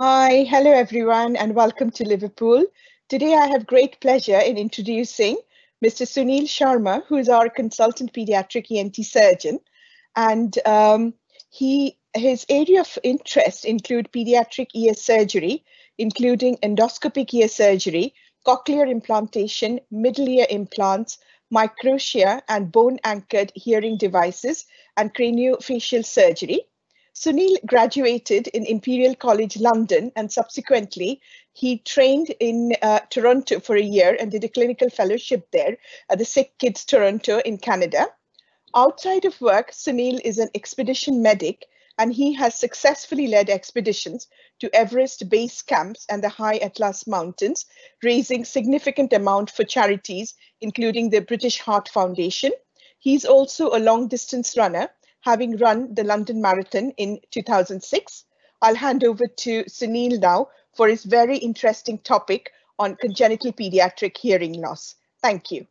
Hi, hello everyone, and welcome to Liverpool. Today I have great pleasure in introducing Mr. Sunil Sharma, who is our consultant pediatric ENT surgeon. And um, he his area of interest include pediatric ear surgery, including endoscopic ear surgery, cochlear implantation, middle ear implants, microtia, and bone-anchored hearing devices, and craniofacial surgery. Sunil graduated in Imperial College London and subsequently he trained in uh, Toronto for a year and did a clinical fellowship there at the Sick Kids Toronto in Canada. Outside of work, Sunil is an expedition medic and he has successfully led expeditions to Everest base camps and the high Atlas Mountains, raising significant amount for charities, including the British Heart Foundation. He's also a long distance runner having run the London Marathon in 2006. I'll hand over to Sunil now for his very interesting topic on congenital pediatric hearing loss. Thank you.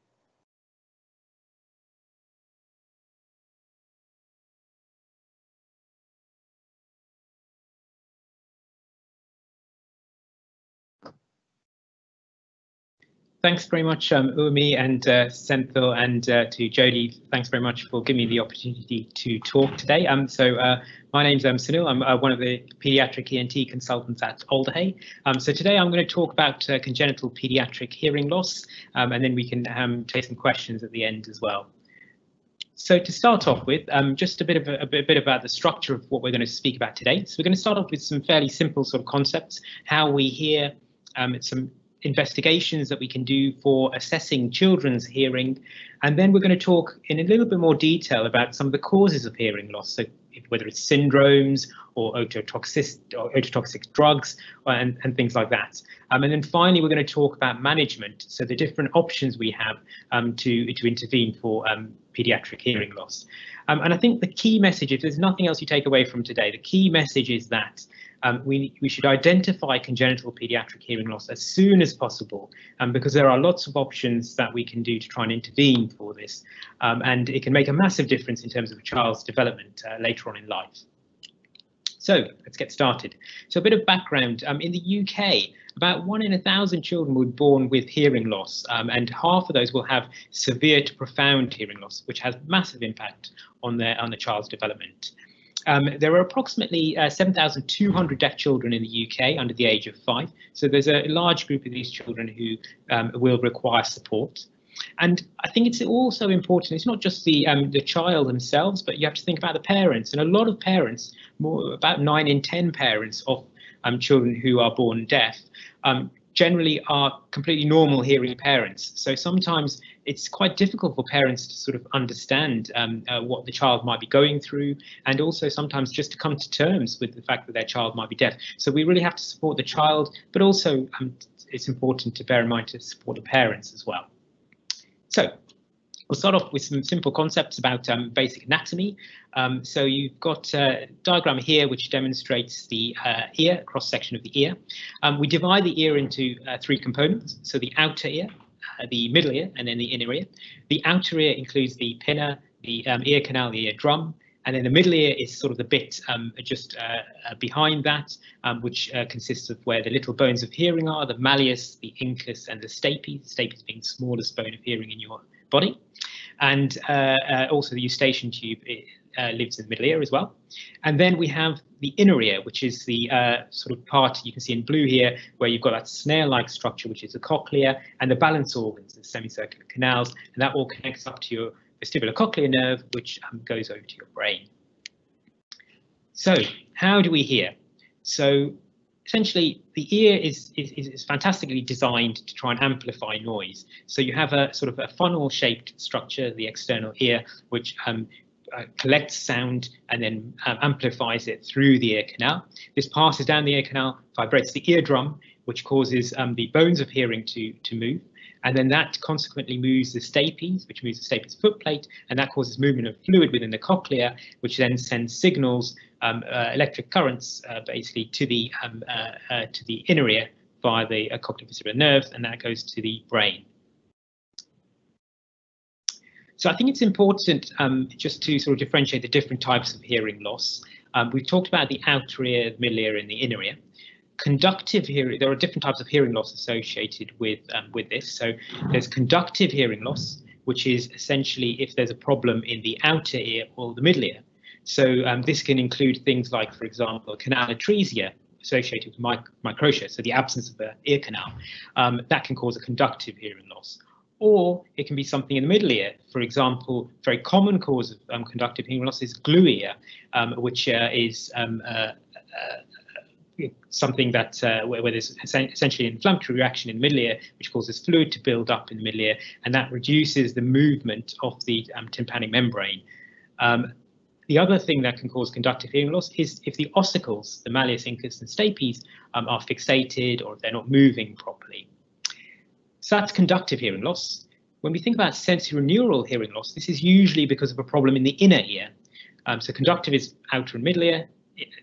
Thanks very much, um, Umi and uh, Senthil, and uh, to Jody. Thanks very much for giving me the opportunity to talk today. Um, so uh, my name's um, Sunil. I'm uh, one of the pediatric ENT consultants at Alder Hey. Um, so today I'm going to talk about uh, congenital pediatric hearing loss, um, and then we can um, take some questions at the end as well. So to start off with, um, just a bit of a, a, bit, about the structure of what we're going to speak about today. So we're going to start off with some fairly simple sort of concepts, how we hear, um, some investigations that we can do for assessing children's hearing. And then we're going to talk in a little bit more detail about some of the causes of hearing loss. So whether it's syndromes or ototoxic, or ototoxic drugs and, and things like that. Um, and then finally, we're going to talk about management. So the different options we have um, to, to intervene for um, pediatric hearing loss. Um, and I think the key message, if there's nothing else you take away from today, the key message is that um, we, we should identify congenital pediatric hearing loss as soon as possible um, because there are lots of options that we can do to try and intervene for this. Um, and it can make a massive difference in terms of a child's development uh, later on in life. So let's get started. So a bit of background. Um, in the UK, about one in a thousand children were born with hearing loss, um, and half of those will have severe to profound hearing loss, which has massive impact on their on the child's development. Um, there are approximately uh, 7,200 deaf children in the UK under the age of five. So there's a large group of these children who um, will require support. And I think it's also important, it's not just the um, the child themselves, but you have to think about the parents. And a lot of parents, more about nine in 10 parents of um, children who are born deaf, um, generally are completely normal hearing parents. So sometimes it's quite difficult for parents to sort of understand um, uh, what the child might be going through and also sometimes just to come to terms with the fact that their child might be deaf. So we really have to support the child, but also um, it's important to bear in mind to support the parents as well. So We'll start off with some simple concepts about um, basic anatomy. Um, so you've got a diagram here which demonstrates the uh, ear, cross section of the ear. Um, we divide the ear into uh, three components. So the outer ear, uh, the middle ear, and then the inner ear. The outer ear includes the pinna, the um, ear canal, the ear drum, and then the middle ear is sort of the bit um, just uh, uh, behind that, um, which uh, consists of where the little bones of hearing are, the malleus, the incus, and the stapes, stapes being the smallest bone of hearing in your body. And uh, uh, also the eustachian tube uh, lives in the middle ear as well. And then we have the inner ear, which is the sort of part you can see in blue here, where you've got that snare-like structure, which is the cochlea, and the balance organs, the semicircular canals, and that all connects up to your vestibulocochlear nerve, which um, goes over to your brain. So how do we hear? So essentially the ear is, is, is fantastically designed to try and amplify noise. So you have a sort of a funnel shaped structure, the external ear, which um, uh, collects sound and then um, amplifies it through the ear canal. This passes down the ear canal, vibrates the eardrum, which causes um, the bones of hearing to, to move. And then that consequently moves the stapes, which moves the stapes footplate, and that causes movement of fluid within the cochlea, which then sends signals, electric currents, uh, basically to the um, uh, uh to the inner ear via the uh, cochlear nerves, and that goes to the brain. So I think it's important um, just to sort of differentiate the different types of hearing loss. Um, we've talked about the outer ear, the middle ear, and the inner ear. conductive hearing, there are different types of hearing loss associated with um, with this. So there's conductive hearing loss, which is essentially if there's a problem in the outer ear or the middle ear. So um, this can include things like, for example, canal atresia associated with mic microtia, so the absence of an ear canal. Um, that can cause a conductive hearing loss. Or it can be something in the middle ear. For example, very common cause of um, conductive hearing loss is glue ear, um, which uh, is um, uh, uh, something that uh, where, where, there's essentially an inflammatory reaction in the middle ear, which causes fluid to build up in the middle ear, and that reduces the movement of the um, tympanic membrane. Um, the other thing that can cause conductive hearing loss is if the ossicles, the malleus incus and stapes, um, are fixated or if they're not moving properly. So that's conductive hearing loss. When we think about sensorineural hearing loss, this is usually because of a problem in the inner ear. Um, so conductive is outer and middle ear,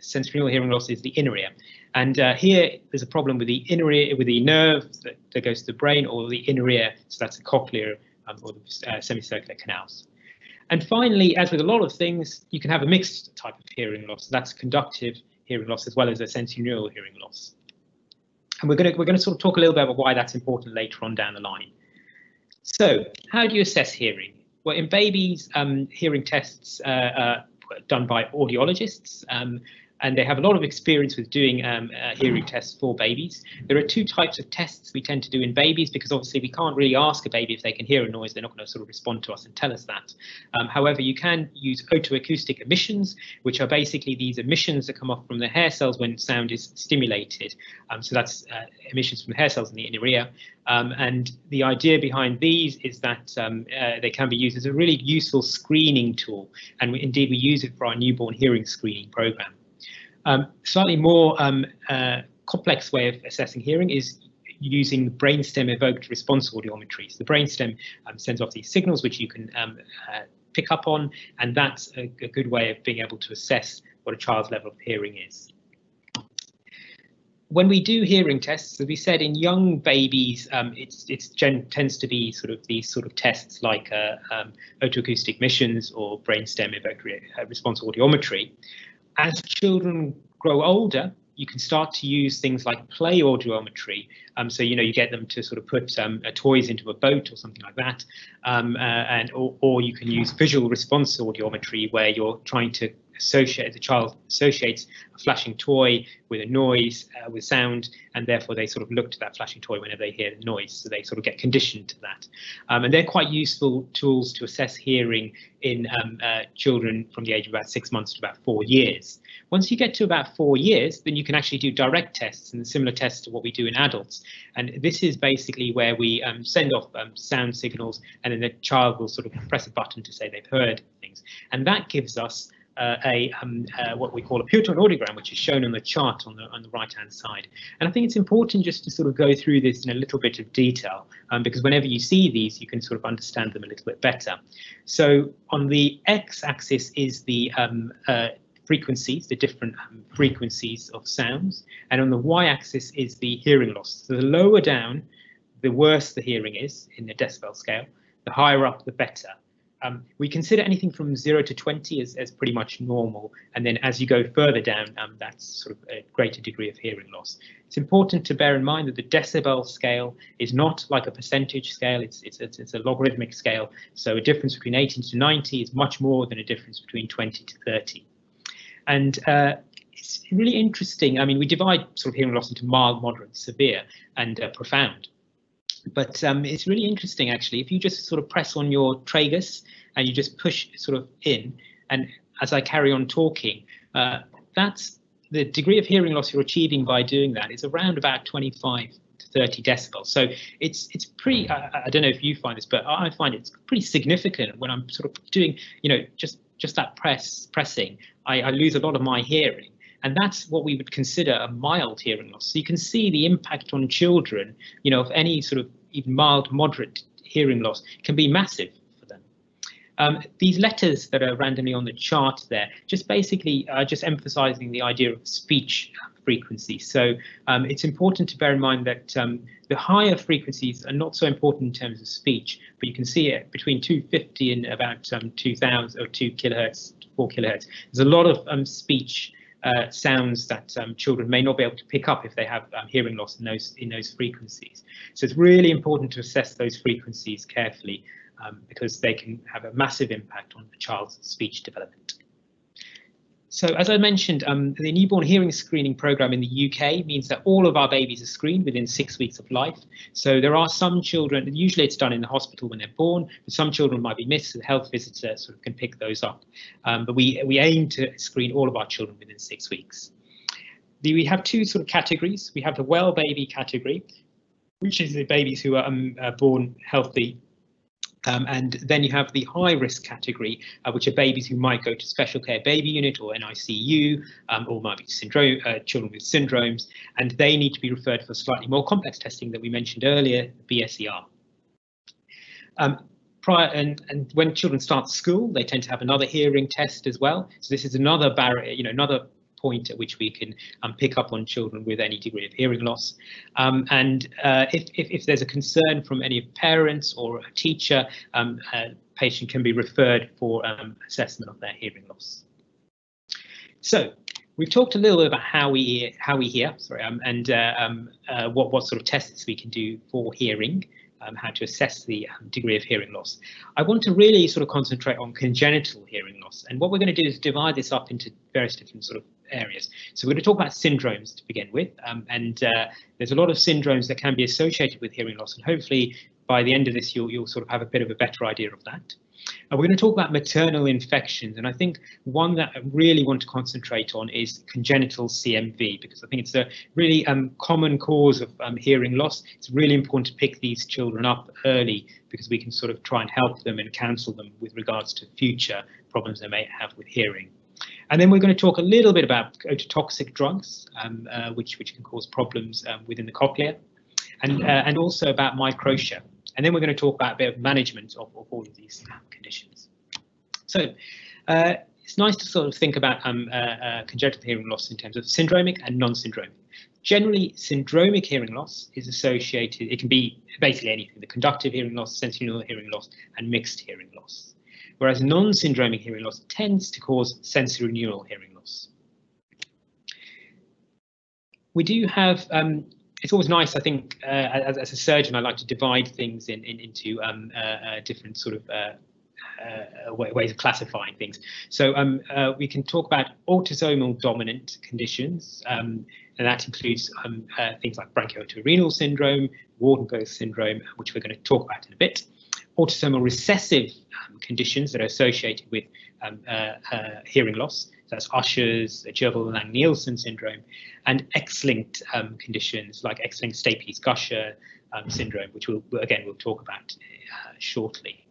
sensorineural hearing loss is the inner ear. And uh, here there's a problem with the inner ear, with the nerve that, that, goes to the brain or the inner ear, so that's the cochlear um, or the uh, semicircular canals. And finally, as with a lot of things, you can have a mixed type of hearing loss. That's conductive hearing loss as well as a sensorineural hearing loss. And we're going to we're going to sort of talk a little bit about why that's important later on down the line. So, how do you assess hearing? Well, in babies, um, hearing tests uh, uh, done by audiologists. Um, and they have a lot of experience with doing um, uh, hearing tests for babies. There are two types of tests we tend to do in babies because obviously we can't really ask a baby if they can hear a noise. They're not going to sort of respond to us and tell us that. Um, however, you can use otoacoustic emissions, which are basically these emissions that come off from the hair cells when sound is stimulated. Um, so that's uh, emissions from the hair cells in the inner ear. Um, and the idea behind these is that um, uh, they can be used as a really useful screening tool. And we, indeed, we use it for our newborn hearing screening program. Um, slightly more um, uh, complex way of assessing hearing is using brainstem evoked response audiometry. So the brainstem um, sends off these signals which you can um, uh, pick up on, and that's a, a, good way of being able to assess what a child's level of hearing is. When we do hearing tests, as we said, in young babies, um, it's, it's tends to be sort of these sort of tests like uh, um, otoacoustic emissions or brainstem evoked uh, response audiometry as children grow older, you can start to use things like play audiometry. Um, so you know you get them to sort of put um, toys into a boat or something like that, um, uh, and or, or you can use visual response audiometry where you're trying to associate the child associates a flashing toy with a noise uh, with sound and therefore they sort of look to that flashing toy whenever they hear the noise. So they sort of get conditioned to that. Um, and they're quite useful tools to assess hearing in um, uh, children from the age of about six months to about four years. Once you get to about four years then you can actually do direct tests and similar tests to what we do in adults. And this is basically where we um, send off um, sound signals and then the child will sort of press a button to say they've heard things. And that gives us uh, a um, uh, what we call a pure tone audiogram, which is shown on the chart on the on the right hand side. And I think it's important just to sort of go through this in a little bit of detail, um, because whenever you see these, you can sort of understand them a little bit better. So on the x-axis is the um, uh, frequencies, the different um, frequencies of sounds, and on the y-axis is the hearing loss. So the lower down, the worse the hearing is in the decibel scale. The higher up, the better. Um, we consider anything from 0 to 20 as, as pretty much normal. And then as you go further down, um, that's sort of a greater degree of hearing loss. It's important to bear in mind that the decibel scale is not like a percentage scale, it's, it's, it's, it's a logarithmic scale. So a difference between 18 to 90 is much more than a difference between 20 to 30. And uh, it's really interesting. I mean, we divide sort of hearing loss into mild, moderate, severe, and uh, profound. But um, it's really interesting, actually. If you just sort of press on your tragus and you just push sort of in, and as I carry on talking, uh, that's the degree of hearing loss you're achieving by doing that is around about 25 to 30 decibels. So it's it's pretty. I, I don't know if you find this, but I find it's pretty significant when I'm sort of doing, you know, just just that press pressing. I, I lose a lot of my hearing. And that's what we would consider a mild hearing loss. So you can see the impact on children, you know, of any sort of even mild, moderate hearing loss can be massive for them. Um, these letters that are randomly on the chart there, just basically are just emphasizing the idea of speech frequency. So um, it's important to bear in mind that um, the higher frequencies are not so important in terms of speech, but you can see it between 250 and about um, 2000 or 2 kilohertz, 4 kilohertz. There's a lot of um, speech uh, sounds that um, children may not be able to pick up if they have um, hearing loss in those in those frequencies. So it's really important to assess those frequencies carefully um, because they can have a massive impact on the child's speech development. So as I mentioned, um, the newborn hearing screening program in the UK means that all of our babies are screened within six weeks of life. So there are some children, usually it's done in the hospital when they're born, but some children might be missed, so the health visitor sort of can pick those up. Um, but we, we aim to screen all of our children within six weeks. The, we have two sort of categories. We have the well baby category, which is the babies who are um, uh, born healthy um, and then you have the high risk category, uh, which are babies who might go to special care baby unit or NICU, um, or might be syndrome, uh, children with syndromes, and they need to be referred for slightly more complex testing that we mentioned earlier, BSER. Um, prior and, and when children start school, they tend to have another hearing test as well. So this is another barrier, you know, another point at which we can um, pick up on children with any degree of hearing loss. Um, and uh, if, if, if, there's a concern from any parents or a teacher, um, a patient can be referred for um, assessment of their hearing loss. So we've talked a little bit about how we hear, how we hear, sorry, um, and uh, um, uh, what what sort of tests we can do for hearing um, how to assess the um, degree of hearing loss. I want to really sort of concentrate on congenital hearing loss. And what we're going to do is divide this up into various different sort of areas. So we're going to talk about syndromes to begin with. Um, and uh, there's a lot of syndromes that can be associated with hearing loss. And hopefully by the end of this, you'll, you'll sort of have a bit of a better idea of that. Uh, we're going to talk about maternal infections, and I think one that I really want to concentrate on is congenital CMV, because I think it's a really um, common cause of um, hearing loss. It's really important to pick these children up early because we can sort of try and help them and counsel them with regards to future problems they may have with hearing. And then we're going to talk a little bit about ototoxic drugs, um, uh, which, which can cause problems um, within the cochlea, and, uh, and also about microtia. And then we're going to talk about a bit of management of, of all of these conditions. So uh, it's nice to sort of think about um, uh, uh, congenital hearing loss in terms of syndromic and non-syndromic. Generally, syndromic hearing loss is associated, it can be basically anything, the conductive hearing loss, sensorineural hearing loss, and mixed hearing loss. Whereas non-syndromic hearing loss tends to cause sensorineural hearing loss. We do have um, it's always nice, I think, uh, as, as, a surgeon, I like to divide things in, in into um, uh, uh, different sort of uh, uh, ways of classifying things. So um, uh, we can talk about autosomal dominant conditions, um, and that includes um, things like bronchiolitis syndrome, Waardenburg syndrome, which we're going to talk about in a bit. Autosomal recessive um, conditions that are associated with um, hearing loss, that's Usher's, Jervell-Lange-Nielsen syndrome, and X-linked um, conditions like X-linked Stapes-Gusher um, syndrome, which we'll, again, we'll talk about uh, shortly.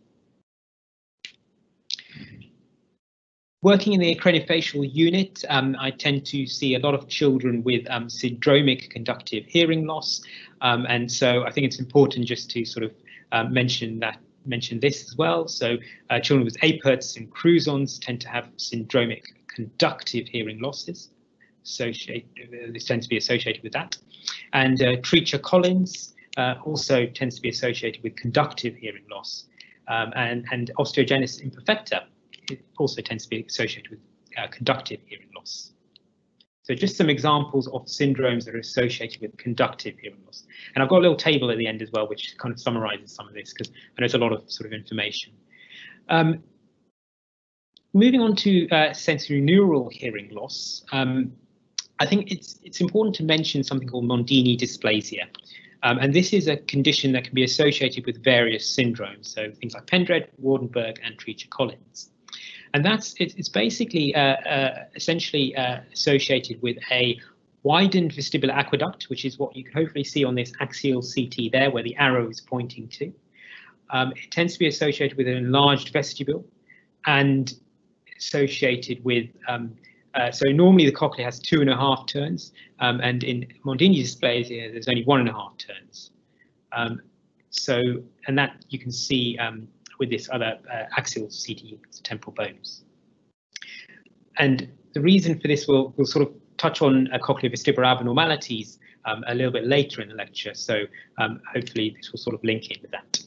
Working in the craniofacial unit, um, I tend to see a lot of children with um, syndromic conductive hearing loss. Um, and so I think it's important just to sort of uh, mention that mention this as well. So uh, children with Aperts and Crouzons tend to have syndromic conductive hearing losses. Associate, uh, this tends to be associated with that. And uh, Treacher Collins uh, also tends to be associated with conductive hearing loss. Um, and, and osteogenesis imperfecta also tends to be associated with uh, conductive hearing loss. So just some examples of syndromes that are associated with conductive hearing loss. And I've got a little table at the end as well, which kind of summarizes some of this because I know it's a lot of sort of information. Um, moving on to uh, sensorineural hearing loss, um, I think it's it's important to mention something called Mondini dysplasia. Um, and this is a condition that can be associated with various syndromes, so things like Pendred, Waardenburg, and Treacher-Collins. And that's it's, it's basically uh, uh, essentially uh, associated with a widened vestibular aqueduct, which is what you can hopefully see on this axial CT there, where the arrow is pointing to. Um, it tends to be associated with an enlarged vestibule, and associated with, um, uh, so normally the cochlea has two and a half turns, um, and in Mondini dysplasia, there's only one and a half turns. Um, so, and that you can see um, with this other uh, axial CT temporal bones. And the reason for this will will sort of touch on uh, cochlear vestibular abnormalities um, a little bit later in the lecture. So um, hopefully this will sort of link in with that.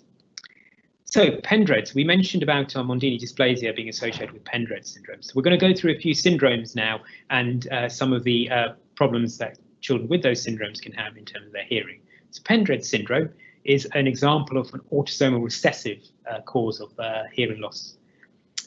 So pendreds, we mentioned about uh, Mondini dysplasia being associated with pendred syndrome. So we're going to go through a few syndromes now and uh, some of the uh, problems that children with those syndromes can have in terms of their hearing. So pendred syndrome is an example of an autosomal recessive uh, cause of uh, hearing loss.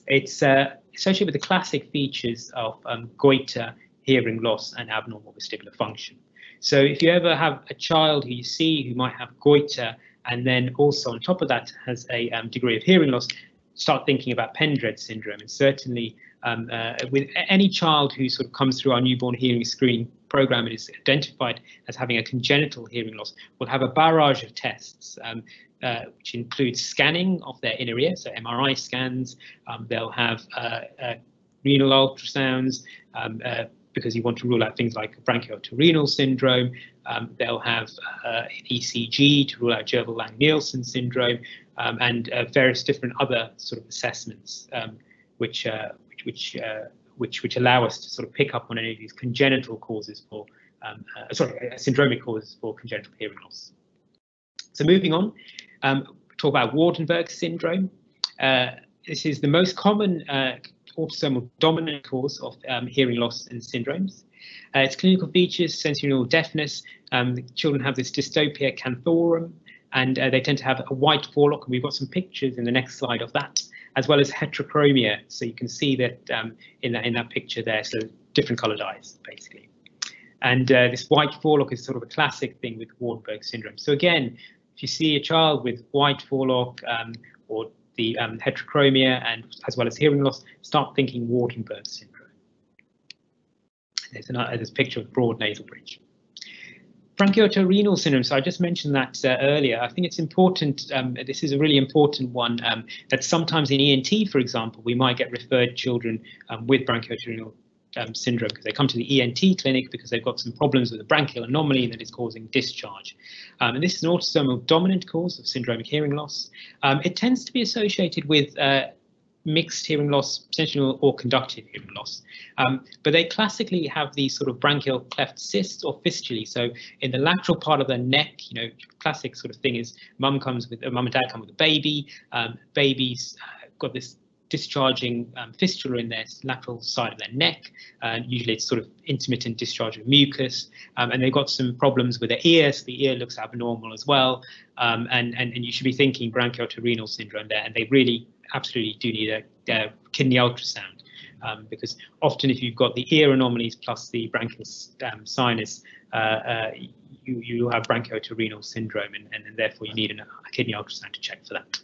It's uh, associated with the classic features of um, goiter, hearing loss, and abnormal vestibular function. So if you ever have a child who you see who might have goiter and then also on top of that has a um, degree of hearing loss, start thinking about Pendred syndrome. And certainly um, uh, with any child who sort of comes through our newborn hearing screen program and is identified as having a congenital hearing loss, will have a barrage of tests. Um, uh, which includes scanning of their inner ear, so MRI scans. Um, they'll have uh, uh renal ultrasounds, um, uh, because you want to rule out things like bronchiolitis syndrome. Um, they'll have uh, an ECG to rule out Jervell-Lange-Nielsen syndrome um, and uh, various different other sort of assessments um, which, uh, which, which, uh, which, which allow us to sort of pick up on any of these congenital causes for, um, uh, sorry, uh, syndromic causes for congenital hearing loss. So moving on, um, talk about Waardenburg syndrome. this is the most common autosomal dominant cause of um, hearing loss and syndromes. Uh, its clinical features, sensorineural deafness, um, children have this dystopia canthorum, and uh, they tend to have a white forelock, and we've got some pictures in the next slide of that, as well as heterochromia. So you can see that um, in that in that picture there, so different coloured eyes, basically. And uh, this white forelock is sort of a classic thing with Waardenburg syndrome. So again, if you see a child with white forelock um, or the um, heterochromia and as well as hearing loss, start thinking Waardenburg syndrome. There's, another, there's a picture of broad nasal bridge. Branchio-oto-renal syndrome, so I just mentioned that uh, earlier. I think it's important, um, this is a really important one, um, that sometimes in ENT, for example, we might get referred children um, with branchio-oto-renal um, syndrome because they come to the ENT clinic because they've got some problems with a bronchial anomaly that is causing discharge. Um, and this is an autosomal dominant cause of syndromic hearing loss. Um, it tends to be associated with uh, mixed hearing loss, sensorineural or conductive hearing loss. Um, but they classically have these sort of branchial cleft cysts or fistulae. So in the lateral part of the neck, you know, classic sort of thing is mum comes with, uh, mum and dad come with a baby, um, baby's uh, got this discharging um, fistula in their lateral side of their neck. Uh, usually it's sort of intermittent discharge of mucus. Um, and they've got some problems with their ear, so the ear looks abnormal as well. Um, and, and, and you should be thinking branchio-oto-renal syndrome there. And they really absolutely do need a, a kidney ultrasound. Um, because often if you've got the ear anomalies plus the bronchial um, sinus, uh, uh, you, you have branchio-oto-renal syndrome and, and, and therefore you need an, a kidney ultrasound to check for that.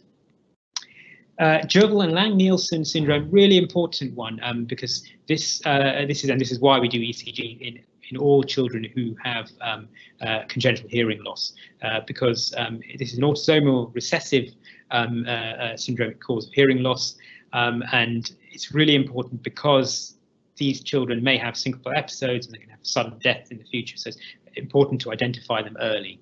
Uh, Jervell-Lange-Nielsen syndrome, really important one um, because this uh, this is and this is why we do ECG in in all children who have um, uh, congenital hearing loss uh, because um, this is an autosomal recessive um, uh, uh, syndromic cause of hearing loss um, and it's really important because these children may have syncopal episodes and they can have sudden death in the future so it's important to identify them early.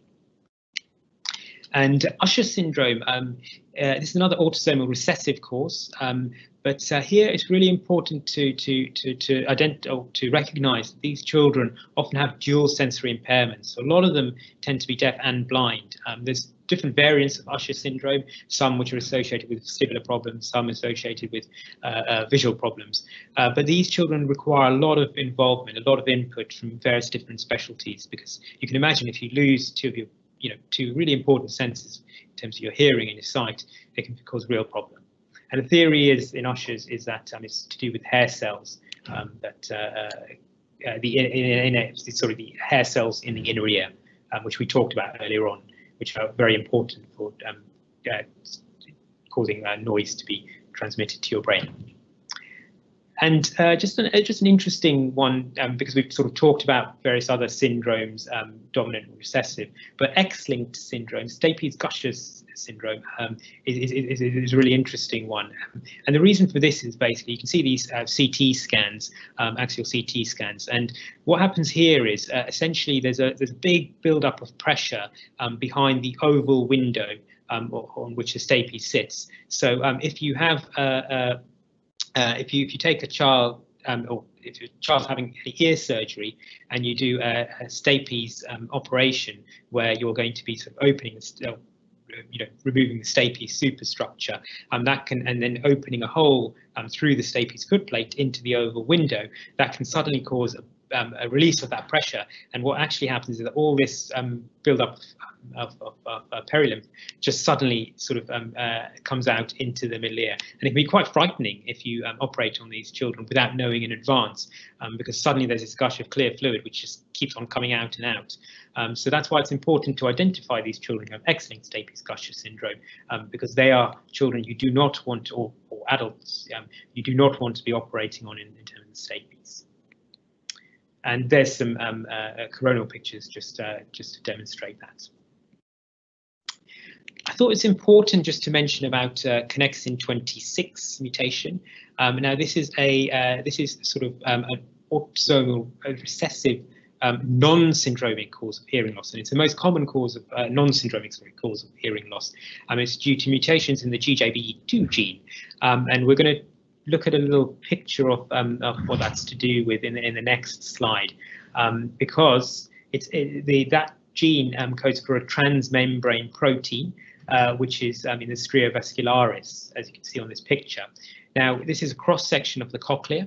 And Usher syndrome, um, uh, this is another autosomal recessive cause, um, but uh, here it's really important to to to to identify to recognise that these children often have dual sensory impairments. So a lot of them tend to be deaf and blind. Um, there's different variants of Usher syndrome, some which are associated with vestibular problems, some associated with uh, uh, visual problems. Uh, but these children require a lot of involvement, a lot of input from various different specialties, because you can imagine if you lose two of your you know, two really important senses in terms of your hearing and your sight, it can cause real problem. And the theory is in Usher's is that um, it's to do with hair cells um, that uh, uh, the in, in, in, sort of the hair cells in the inner ear, um, which we talked about earlier on, which are very important for um, uh, causing uh, noise to be transmitted to your brain. And uh, just an uh, just an interesting one um, because we've sort of talked about various other syndromes, um, dominant and recessive, but X-linked syndrome, Stapes-Gushers syndrome, um, is, is, is, a really interesting one. And the reason for this is basically you can see these uh, CT scans, um, axial CT scans, and what happens here is uh, essentially there's a there's a big buildup of pressure um, behind the oval window um, on which the stapes sits. So if you have a uh, if you if you take a child um, or if your child's having ear surgery and you do a, a stapes um, operation where you're going to be sort of opening the, you know, removing the stapes superstructure, um, that can, and then opening a hole um, through the stapes footplate into the oval window, that can suddenly cause a um, a release of that pressure. And what actually happens is that all this um, build-up of, of, of, of, perilymph just suddenly sort of um, uh, comes out into the middle ear. And it can be quite frightening if you um, operate on these children without knowing in advance, um, because suddenly there's this gush of clear fluid which just keeps on coming out and out. Um, so that's why it's important to identify these children who have X-linked stapes gusher syndrome, because they are children you do not want, or, or adults, you do not want to be operating on in, in terms of stapes. And there's some um, uh, uh, coronal pictures just, uh, just to demonstrate that. I thought it's important just to mention about uh, connexin 26 mutation. Um, now this is a uh, this is sort of um, an autosomal recessive um, non-syndromic cause of hearing loss, and it's the most common cause of uh, non-syndromic cause of hearing loss. Um, it's due to mutations in the GJB2 gene, um, and we're going to look at a little picture of, um, of what that's to do with in, in the next slide, um, because it's it, the that gene um, codes for a transmembrane protein, uh, which is um, in the stria vascularis, as you can see on this picture. Now, this is a cross section of the cochlea.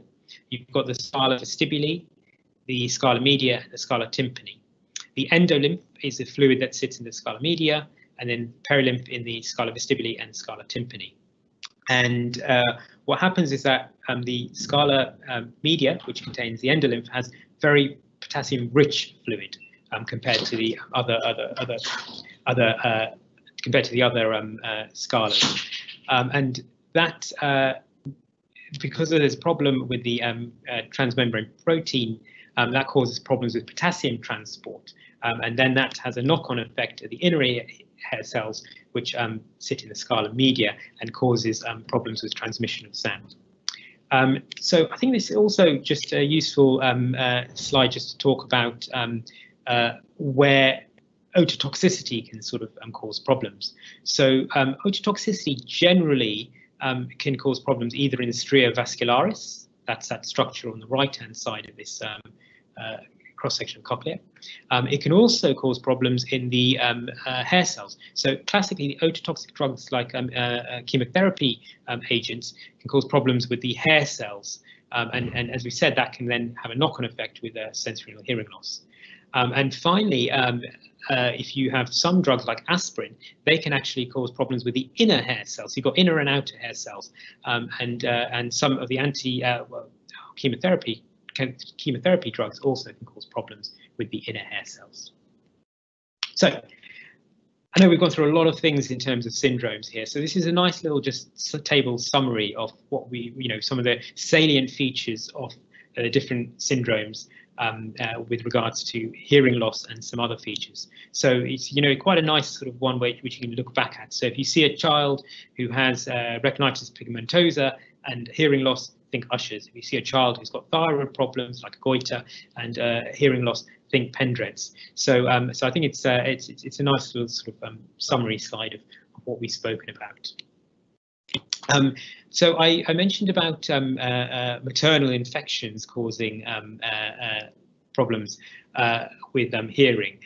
You've got the scala vestibuli, the scala media, and the scala tympani. The endolymph is the fluid that sits in the scala media, and then perilymph in the scala vestibuli and scala tympani. And uh, what happens is that um, the scala um, media, which contains the endolymph, has very potassium-rich fluid um, compared to the other other other other uh, compared to the other um, uh, um, and that uh, because there's a problem with the um, uh, transmembrane protein, that causes problems with potassium transport, and then that has a knock-on effect at the inner ear hair cells, which um, sit in the scala media and causes um, problems with transmission of sound. Um, so I think this is also just a useful um, uh, slide just to talk about uh, where ototoxicity can sort of cause problems. So ototoxicity generally can cause problems either in the stria vascularis, that's that structure on the right hand side of this uh, cross-section of cochlea. Um, it can also cause problems in the um, uh, hair cells. So classically, the ototoxic drugs like um, uh, uh, chemotherapy um, agents can cause problems with the hair cells. Um, and, and, as we said, that can then have a knock-on effect with uh, sensory hearing loss. Um, and finally, uh, if you have some drugs like aspirin, they can actually cause problems with the inner hair cells. You've got inner and outer hair cells, um, and uh, and some of the anti uh, well, chemotherapy chemotherapy drugs also can cause problems with the inner hair cells. So I know we've gone through a lot of things in terms of syndromes here. So this is a nice little just table summary of what we, you know, some of the salient features of uh, different syndromes um, uh, with regards to hearing loss and some other features. So it's you know quite a nice sort of one way which you can look back at. So if you see a child who has uh, retinitis pigmentosa and hearing loss, think ushers. If you see a child who's got thyroid problems like goiter and uh, hearing loss, think pendreds. So, um, so I think it's, uh, it's it's a nice little sort of um, summary slide of, of, what we've spoken about. Um, so I, I, mentioned about um, uh, uh, maternal infections causing um, uh, uh, problems with um, hearing.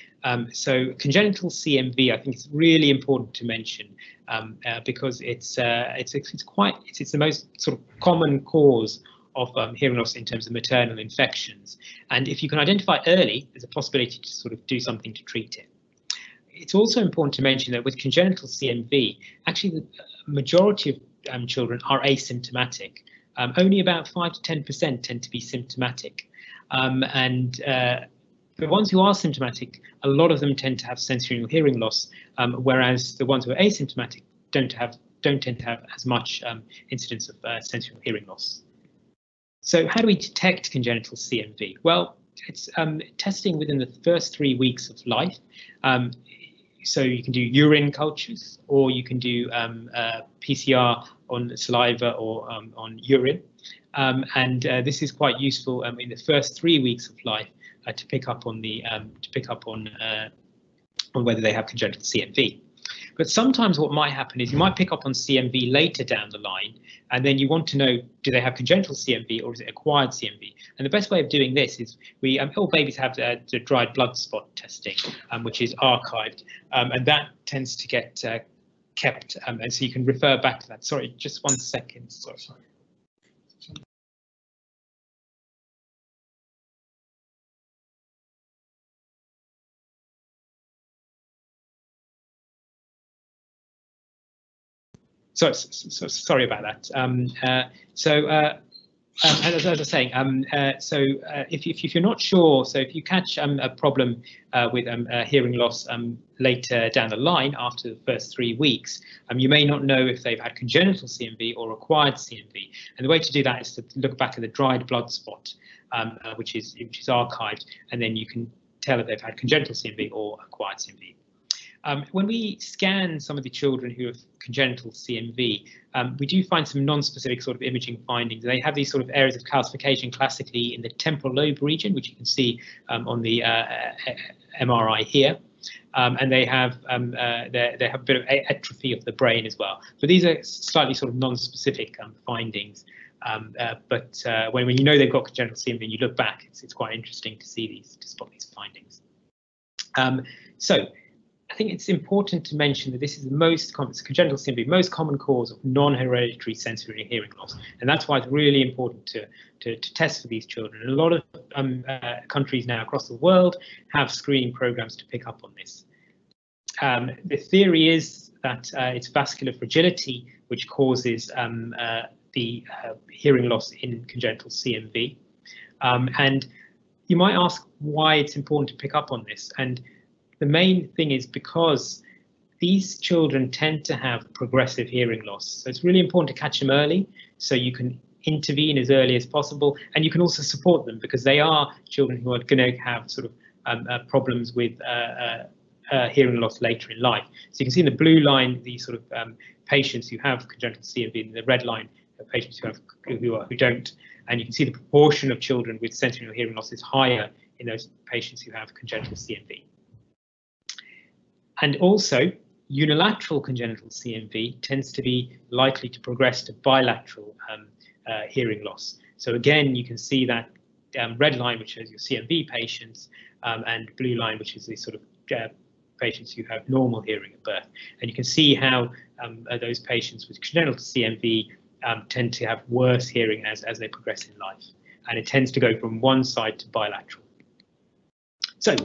so congenital CMV, I think it's really important to mention um, uh, because it's, uh, it's it's quite it's, it's the most sort of common cause of um, hearing loss in terms of maternal infections. And if you can identify early, there's a possibility to sort of do something to treat it. It's also important to mention that with congenital CMV, actually the majority of um, children are asymptomatic. Um, only about 5 to 10% tend to be symptomatic. Um, and uh, the ones who are symptomatic, a lot of them tend to have sensory hearing loss, um, whereas the ones who are asymptomatic don't have don't tend to have as much um, incidence of uh, sensory hearing loss. So how do we detect congenital CMV? Well, it's um, testing within the first three weeks of life. Um, so you can do urine cultures or you can do um, uh, PCR on saliva or um, on urine. Um, and uh, this is quite useful um, in the first three weeks of life uh, to pick up on the um, to pick up on uh, on whether they have congenital CMV. But sometimes what might happen is you might pick up on CMV later down the line, and then you want to know do they have congenital CMV or is it acquired CMV? And the best way of doing this is we um, all babies have the dried blood spot testing, um, which is archived, um, and that tends to get uh, kept, um, and so you can refer back to that. Sorry, just one second. Sorry. So, so, so, sorry about that. Um, uh, so uh, um, as, I was saying, um, uh, so uh, if, if, if, you're not sure, so if you catch um, a problem uh, with um, hearing loss later down the line after the first three weeks, you may not know if they've had congenital CMV or acquired CMV. And the way to do that is to look back at the dried blood spot, uh, which is which is archived, and then you can tell if they've had congenital CMV or acquired CMV. Um, when we scan some of the children who have congenital CMV, um, we do find some non-specific sort of imaging findings. They have these sort of areas of calcification classically in the temporal lobe region, which you can see um, on the uh, MRI here. Um, and they have um, uh, they have a bit of atrophy of the brain as well. But these are slightly sort of non-specific um, findings. Uh, but uh, when, when you know they've got congenital CMV and you look back, it's, it's quite interesting to see these, to spot these findings. So I think it's important to mention that this is the most common, congenital CMV, most common cause of non-hereditary sensory hearing loss, and that's why it's really important to to, to test for these children. And a lot of um, uh, countries now across the world have screening programs to pick up on this. Um, the theory is that uh, it's vascular fragility which causes um, uh, the uh, hearing loss in congenital CMV, um, and you might ask why it's important to pick up on this and the main thing is because these children tend to have progressive hearing loss. So it's really important to catch them early so you can intervene as early as possible and you can also support them because they are children who are going to have sort of um, uh, problems with uh, uh, uh, hearing loss later in life. So you can see in the blue line the sort of um, patients who have congenital CMV and the red line are patients who have who, are, who don't and you can see the proportion of children with sensory hearing loss is higher in those patients who have congenital CMV. And also, unilateral congenital CMV tends to be likely to progress to bilateral um, uh, hearing loss. So again, you can see that um, red line, which shows your CMV patients, um, and blue line, which is the sort of uh, patients who have normal hearing at birth. And you can see how um, uh, those patients with congenital CMV um, tend to have worse hearing as, as they progress in life. And it tends to go from one side to bilateral. So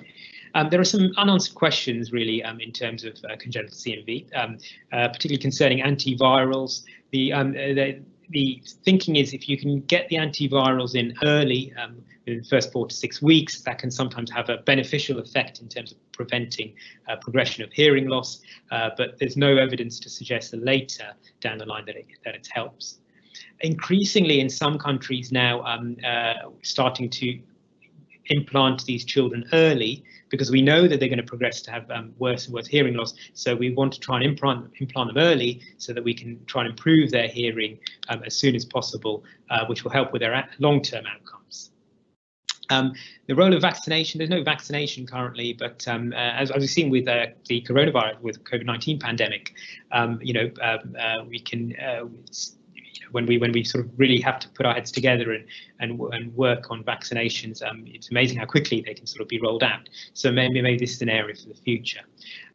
um, there are some unanswered questions really um, in terms of uh, congenital CMV, um, uh, particularly concerning antivirals. The, um, uh, the, the thinking is if you can get the antivirals in early, um, in the first four to six weeks, that can sometimes have a beneficial effect in terms of preventing uh, progression of hearing loss, uh, but there's no evidence to suggest that later down the line that it, that it helps. Increasingly in some countries now um, uh, starting to implant these children early because we know that they're going to progress to have um, worse and worse hearing loss. So we want to try and implant, implant them early so that we can try and improve their hearing um, as soon as possible, uh, which will help with their long-term outcomes. Um, the role of vaccination, there's no vaccination currently, but um, uh, as, as, we've seen with uh, the coronavirus, with COVID-19 pandemic, um, you know, um, uh, we can uh, when we when we sort of really have to put our heads together and and, and work on vaccinations, um, it's amazing how quickly they can sort of be rolled out. So maybe maybe this is an area for the future.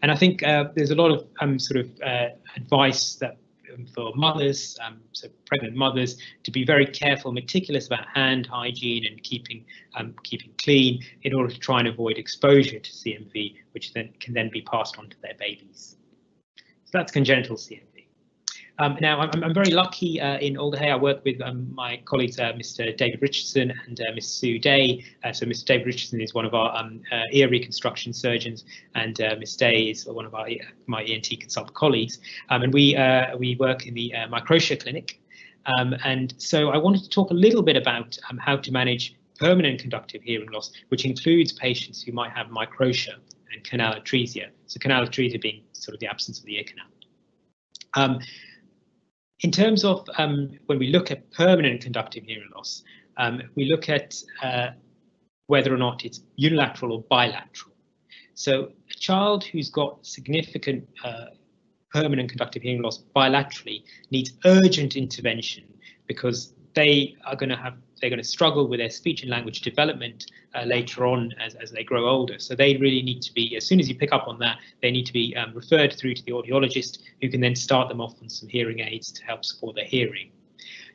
And I think uh, there's a lot of um, sort of uh, advice that um, for mothers, um, so pregnant mothers, to be very careful, meticulous about hand hygiene and keeping um, keeping clean in order to try and avoid exposure to CMV, which then can then be passed on to their babies. So that's congenital CMV. Um, now, I'm, I'm, very lucky uh, in Alder Hey. I work with um, my colleagues, uh, Mr. David Richardson and uh, Ms. Sue Day. Uh, so Mr. David Richardson is one of our um, uh, ear reconstruction surgeons, and uh, Ms. Day is one of our my ENT consultant colleagues. Um, and we we work in the Microtia Clinic. Um, and so I wanted to talk a little bit about um, how to manage permanent conductive hearing loss, which includes patients who might have microtia and canal atresia. So canal atresia being sort of the absence of the ear canal. In terms of um, when we look at permanent conductive hearing loss, um, we look at uh, whether or not it's unilateral or bilateral. So a child who's got significant uh, permanent conductive hearing loss bilaterally needs urgent intervention because they are going to have they're going to struggle with their speech and language development uh, later on as, as they grow older. So they really need to be, as soon as you pick up on that, they need to be um, referred through to the audiologist who can then start them off on some hearing aids to help support their hearing.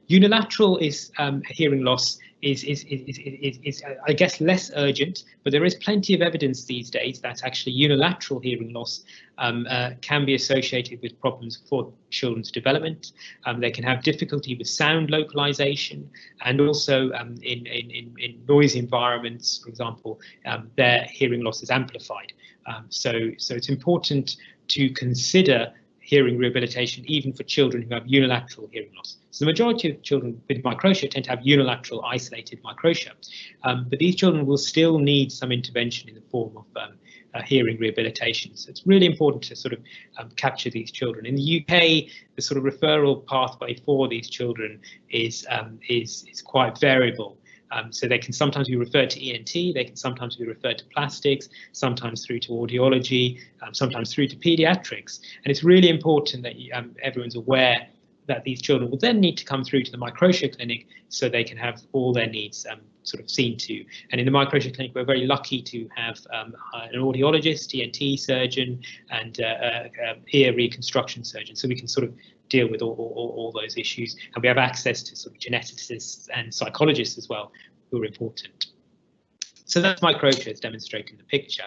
Unilateral is um, hearing loss is, is, is, is, is, I guess, less urgent, but there is plenty of evidence these days that actually unilateral hearing loss um, uh, can be associated with problems for children's development. Um, they can have difficulty with sound localization and also um, in, in, in, in, noisy environments, for example, um, their hearing loss is amplified. Um, so, so it's important to consider hearing rehabilitation even for children who have unilateral hearing loss. So the majority of children with microtia tend to have unilateral isolated microtia, um, but these children will still need some intervention in the form of um, uh, hearing rehabilitation. So it's really important to sort of um, capture these children. In the UK, the sort of referral pathway for these children is um, is is quite variable. Um, so they can sometimes be referred to ENT, they can sometimes be referred to plastics, sometimes through to audiology, um, sometimes through to pediatrics. And it's really important that um, everyone's aware that these children will then need to come through to the microtia clinic so they can have all their needs um, sort of seen to. And in the microtia clinic, we're very lucky to have um, an audiologist, ENT surgeon, and uh, uh, um, ear reconstruction surgeon. So we can sort of deal with all, all, all, those issues. And we have access to sort of geneticists and psychologists as well, who are important. So that's microtia as demonstrated in the picture.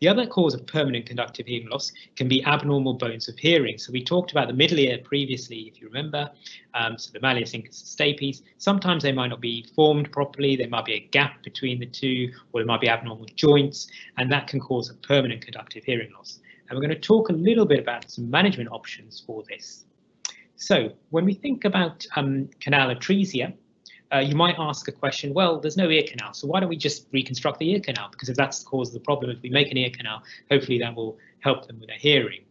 The other cause of permanent conductive hearing loss can be abnormal bones of hearing. So we talked about the middle ear previously, if you remember, um, so the malleus incus stapes. Sometimes they might not be formed properly, there might be a gap between the two, or there might be abnormal joints, and that can cause a permanent conductive hearing loss. And we're going to talk a little bit about some management options for this. So when we think about um, canal atresia, uh, you might ask a question, well, there's no ear canal, so why don't we just reconstruct the ear canal? Because if that's the cause of the problem, if we make an ear canal, hopefully that will help them with their hearing.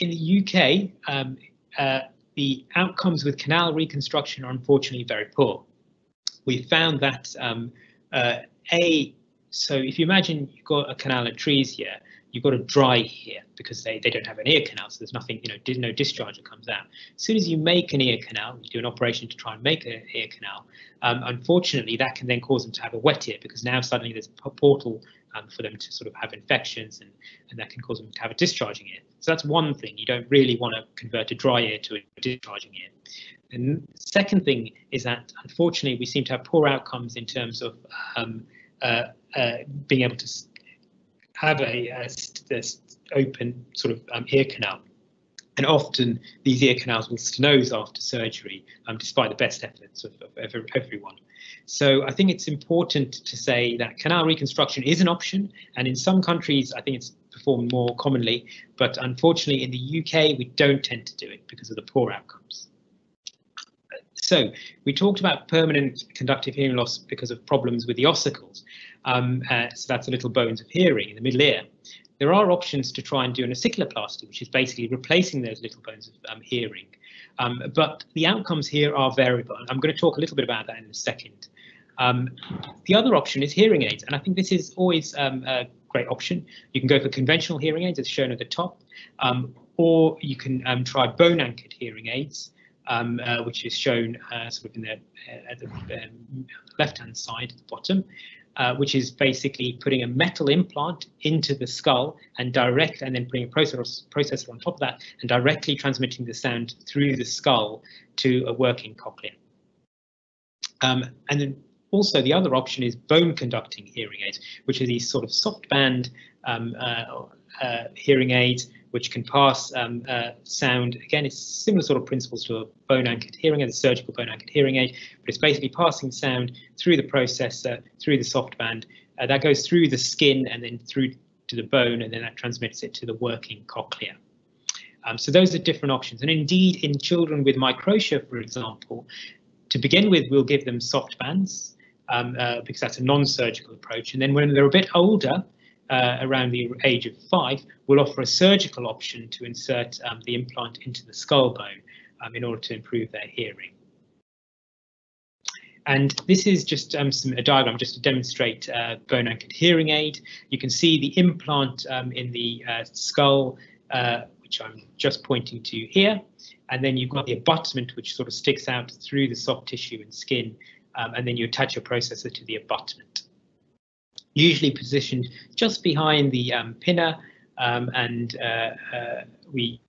In the UK, um, uh, the outcomes with canal reconstruction are unfortunately very poor. We found that um, uh, A, so if you imagine you've got a canal atresia, you've got a dry ear because they, they don't have an ear canal, so there's nothing, you know, no discharge that comes out. As soon as you make an ear canal, you do an operation to try and make an ear canal, um, unfortunately that can then cause them to have a wet ear because now suddenly there's a portal um, for them to sort of have infections and, and that can cause them to have a discharging ear. So that's one thing, you don't really want to convert a dry ear to a discharging ear. And second thing is that unfortunately we seem to have poor outcomes in terms of um, uh, uh, being able to have a, a, open sort of um, ear canal. And often these ear canals will stenose after surgery, um, despite the best efforts of, of every, everyone. So I think it's important to say that canal reconstruction is an option, and in some countries I think it's performed more commonly, but unfortunately in the UK we don't tend to do it because of the poor outcomes. So we talked about permanent conductive hearing loss because of problems with the ossicles. Um, uh, so that's the little bones of hearing in the middle ear. There are options to try and do an ossiculoplasty, which is basically replacing those little bones of um, hearing. Um, but the outcomes here are variable. I'm going to talk a little bit about that in a second. Um, the other option is hearing aids, and I think this is always um, a great option. You can go for conventional hearing aids, as shown at the top, um, or you can try bone-anchored hearing aids, um, uh, which is shown uh, sort of in the, uh, at the um, left-hand side at the bottom uh, which is basically putting a metal implant into the skull and direct, and then putting a processor, processor on top of that and directly transmitting the sound through the skull to a working cochlea. Um, and then also the other option is bone conducting hearing aids, which are these sort of soft band um, uh, uh, hearing aids which can pass um, uh, sound. Again, it's similar sort of principles to a bone anchored hearing aid, a surgical bone anchored hearing aid, but it's basically passing sound through the processor, through the soft band. Uh, that goes through the skin and then through to the bone, and then that transmits it to the working cochlea. Um, so those are different options. And indeed, in children with microtia, for example, to begin with, we'll give them soft bands um, uh, because that's a non-surgical approach. And then when they're a bit older, uh, around the age of five, will offer a surgical option to insert um, the implant into the skull bone um, in order to improve their hearing. And this is just um, some, a diagram just to demonstrate uh, bone anchored hearing aid. You can see the implant um, in the uh, skull, uh, which I'm just pointing to here. And then you've got the abutment, which sort of sticks out through the soft tissue and skin um, and then you attach your processor to the abutment. Usually positioned just behind the um, pinna, um, and uh, uh, we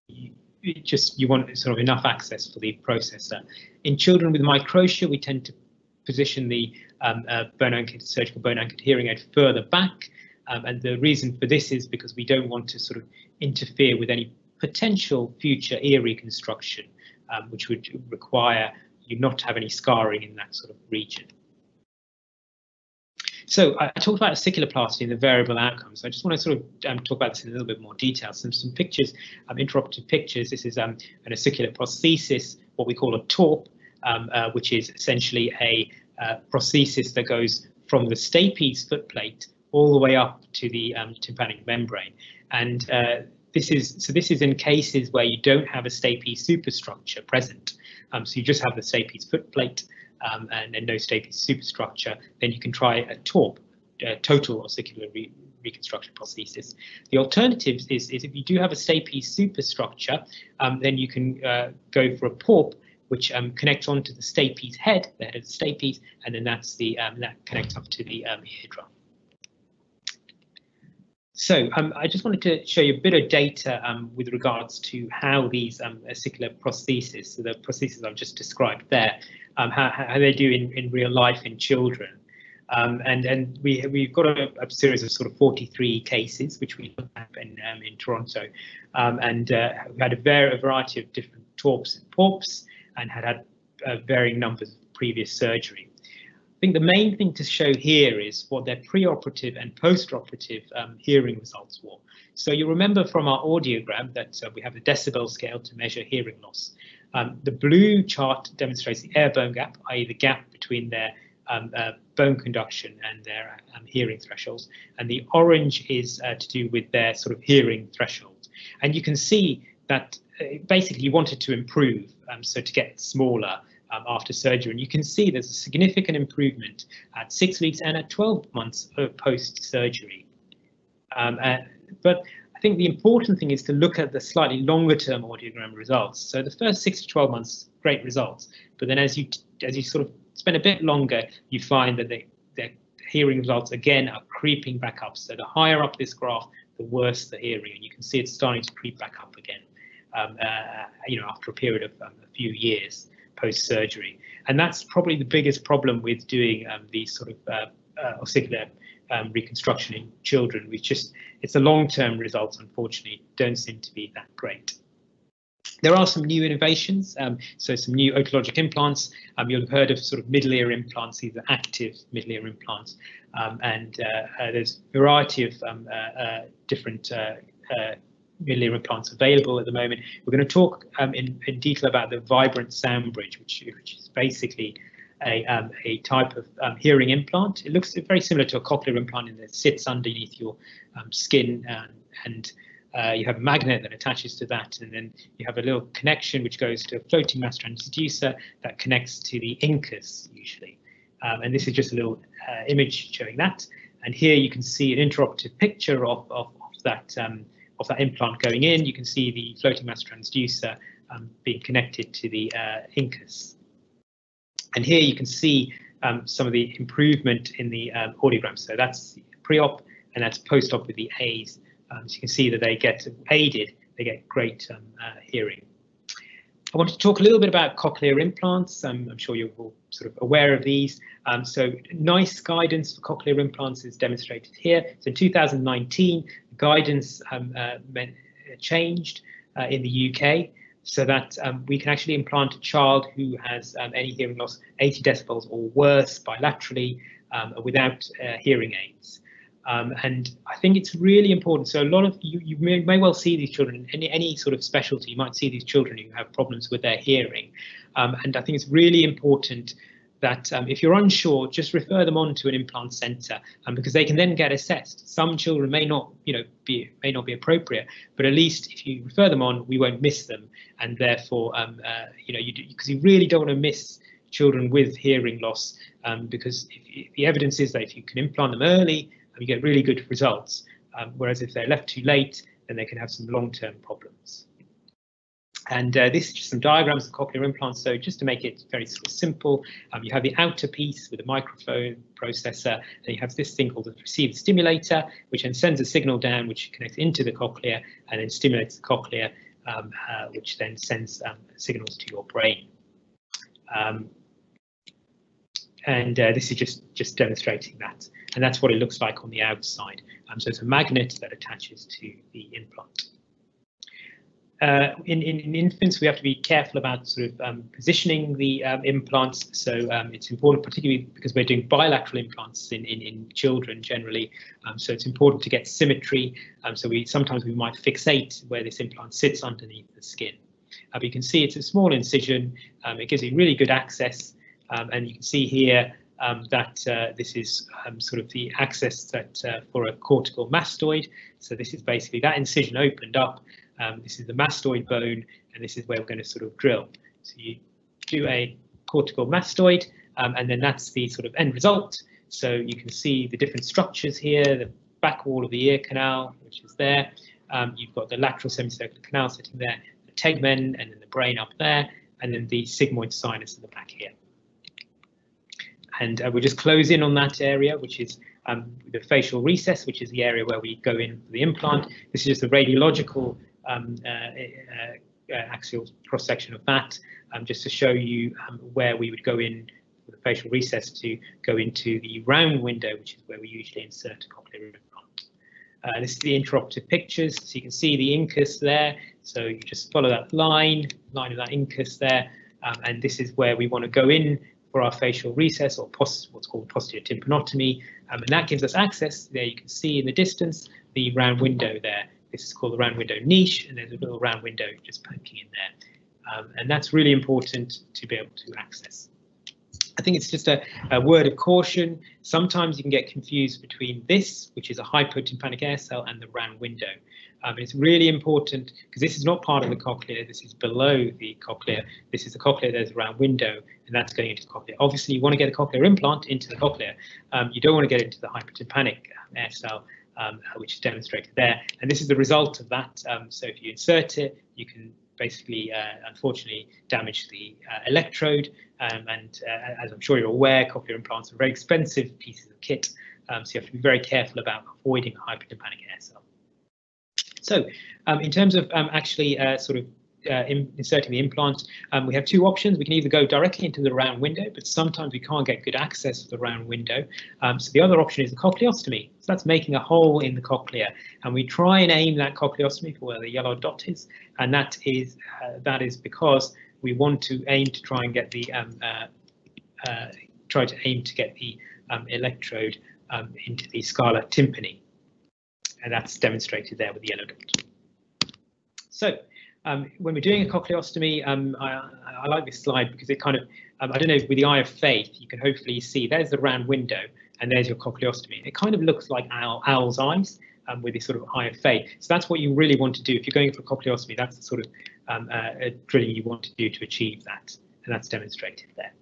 just you want sort of enough access for the processor. In children with microtia, we tend to position the um, uh, bone anchored surgical bone anchored hearing aid further back. Um, and the reason for this is because we don't want to sort of interfere with any potential future ear reconstruction, um, which would require you not to have any scarring in that sort of region. So I, talked about ossiculoplasty and the variable outcomes. I just want to sort of um, talk about this in a little bit more detail. Some some pictures, um, intraoperative pictures. This is um, an ossicular prosthesis, what we call a TORP, um, uh, which is essentially a uh, prosthesis that goes from the stapes footplate all the way up to the um, tympanic membrane. And uh, this is so this is in cases where you don't have a stapes superstructure present. Um, so you just have the stapes footplate um, and, and no stapes superstructure, then you can try a TORP, total ossicular re reconstruction prosthesis. The alternative is, is if you do have a stapes superstructure, um, then you can uh, go for a PORP, which um, connects onto the stapes head, the head of the stapes, and then that's the um, that connects up to the um. So um, I just wanted to show you a bit of data um, with regards to how these um, ossicular prostheses, so the prostheses I've just described there, um, how, how, they do in, in real life in children. Um, and and we we've got a, a, series of sort of 43 cases which we looked at in um, in Toronto, and uh, we had a, very, a variety of different TORPs and PORPs, and had had uh, varying numbers of previous surgery. I think the main thing to show here is what their preoperative and postoperative um, hearing results were. So you remember from our audiogram that uh, we have a decibel scale to measure hearing loss. Um, the blue chart demonstrates the air bone gap, i.e. the gap between their um, uh, bone conduction and their um, hearing thresholds. And the orange is uh, to do with their sort of hearing threshold. And you can see that uh, basically you wanted to improve, um, so to get smaller um, after surgery. And you can see there's a significant improvement at six weeks and at 12 months post surgery. Um, uh, but I think the important thing is to look at the slightly longer term audiogram results. So the first six to 12 months, great results. But then as you as you sort of spend a bit longer, you find that the, the hearing results again are creeping back up. So the higher up this graph, the worse the hearing. And you can see it's starting to creep back up again, um, uh, you know, after a period of um, a few years post-surgery. And that's probably the biggest problem with doing um, these sort of uh, uh, ossicular um, reconstruction in children. We just, it's the long-term results, unfortunately, don't seem to be that great. There are some new innovations, um, so some new otologic implants. Um, you'll have heard of sort of middle ear implants, these are active middle ear implants, um, and uh, uh, there's a variety of um, uh, uh, different middle ear implants available at the moment. We're going to talk um, in, in detail about the Vibrant Sound Bridge, which, which is basically a, um, a type of um, hearing implant. It looks very similar to a cochlear implant in that it sits underneath your um, skin and, and uh, you have a magnet that attaches to that and then you have a little connection which goes to a floating mass transducer that connects to the incus usually. Um, and this is just a little uh, image showing that. And here you can see an intraoperative picture of, of, of that um, of that implant going in. You can see the floating mass transducer um, being connected to the uh, incus. And here you can see um, some of the improvement in the um, audiogram. So that's pre-op and that's post-op with the A's. Um, so you can see that they get aided, they get great um, uh, hearing. I want to talk a little bit about cochlear implants. Um, I'm sure you're all sort of aware of these. Um, so NICE guidance for cochlear implants is demonstrated here. So in 2019, guidance um, uh, changed uh, in the UK so that um, we can actually implant a child who has um, any hearing loss 80 decibels or worse bilaterally um, without uh, hearing aids. Um, and I think it's really important. So a lot of you, you may, may, well see these children in any, any sort of specialty. You might see these children who have problems with their hearing. Um, and I think it's really important that um, if you're unsure, just refer them on to an implant centre um, because they can then get assessed. Some children may not, you know, be may not be appropriate, but at least if you refer them on, we won't miss them, and therefore, um, uh, you know, you because you really don't want to miss children with hearing loss um, because if, if the evidence is that if you can implant them early, um, you get really good results. Um, whereas if they're left too late, then they can have some long-term problems. And uh, this is just some diagrams of cochlear implants. So just to make it very sort of simple, um, you have the outer piece with a microphone processor, and you have this thing called the receiver stimulator, which then sends a signal down, which connects into the cochlea and then stimulates the cochlea, um, uh, which then sends um, signals to your brain. Um, and uh, this is just, just demonstrating that. And that's what it looks like on the outside. Um, so it's a magnet that attaches to the implant. Uh, in, in, in, infants, we have to be careful about sort of um, positioning the um, implants. So um, it's important, particularly because we're doing bilateral implants in, in, in children generally. Um, so it's important to get symmetry. Um, so we sometimes we might fixate where this implant sits underneath the skin. Uh, but you can see it's a small incision. Um, it gives you really good access. and you can see here that uh, this is sort of the access that uh, for a cortical mastoid. So this is basically that incision opened up um, this is the mastoid bone, and this is where we're going to sort of drill. So you do a cortical mastoid, um, and then that's the sort of end result. So you can see the different structures here, the back wall of the ear canal, which is there. Um, you've got the lateral semicircular canal sitting there, the tegmen, and then the brain up there, and then the sigmoid sinus in the back here. And uh, we'll just close in on that area, which is um, the facial recess, which is the area where we go in for the implant. This is just a radiological axial cross section of that, um, just to show you um, where we would go in the facial recess to go into the round window, which is where we usually insert a cochlear implant. Uh, this is the intraoperative pictures, so you can see the incus there. So you just follow that line, line of that incus there, um, and this is where we want to go in for our facial recess or what's called posterior tympanotomy, um, and that gives us access. There you can see in the distance the round window there. This is called the round window niche, and there's a little round window just poking in there. Um, and that's really important to be able to access. I think it's just a, a, word of caution. Sometimes you can get confused between this, which is a hypotympanic air cell, and the round window. Um, it's really important because this is not part of the cochlea. This is below the cochlea. This is the cochlea. There's a round window, and that's going into the cochlea. Obviously, you want to get a cochlear implant into the cochlea. Um, you don't want to get into the hypotympanic air cell um, which is demonstrated there. And this is the result of that. Um, so if you insert it, you can basically, uh, unfortunately, damage the uh, electrode. Um, and uh, as I'm sure you're aware, cochlear implants are very expensive pieces of kit. Um, so you have to be very careful about avoiding hypotympanic air cell. So um, in terms of um, actually uh, sort of uh, in, inserting the implant, um, we have two options. We can either go directly into the round window, but sometimes we can't get good access to the round window. Um, so the other option is the cochleostomy. So that's making a hole in the cochlea, and we try and aim that cochleostomy for where the yellow dot is, and that is uh, that is because we want to aim to try and get the um, uh, uh try to aim to get the um, electrode um, into the scala tympani, and that's demonstrated there with the yellow dot. So um, when we're doing a cochleostomy, um, I, I, like this slide because it kind of, um, I don't know, with the eye of faith, you can hopefully see there's the round window and there's your cochleostomy. It kind of looks like owl, owl's eyes um, with this sort of eye of faith. So that's what you really want to do. If you're going for cochleostomy, that's the sort of um, uh, drilling you want to do to achieve that. And that's demonstrated there.